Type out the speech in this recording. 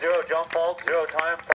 zero jump fault, zero time.